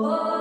Oh.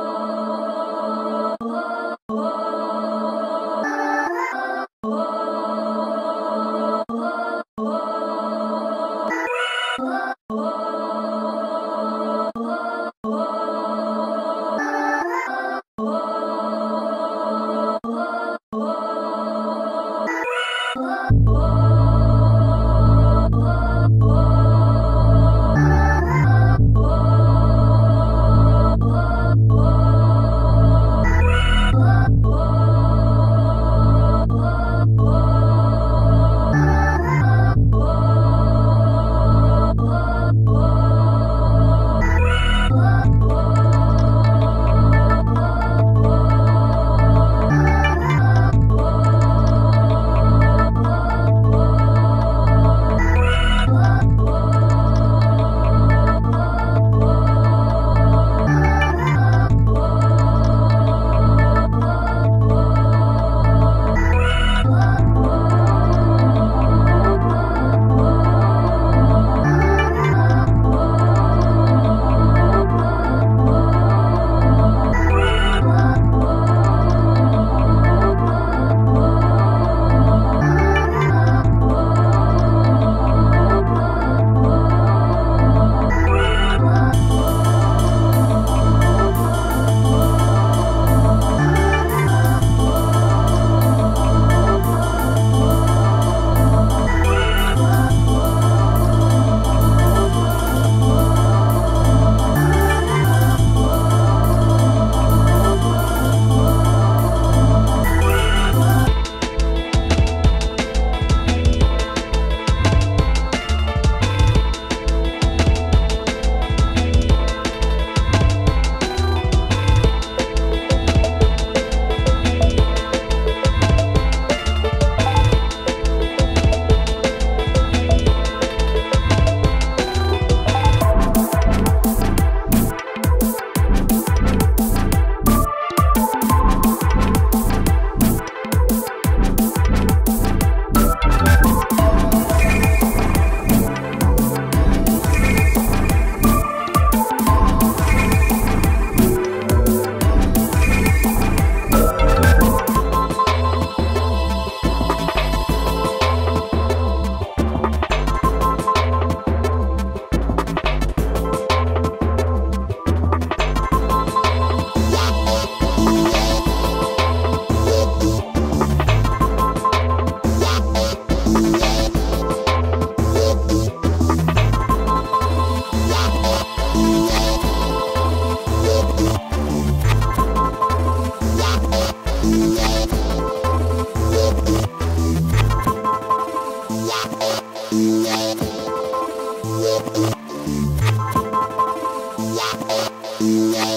Yeah.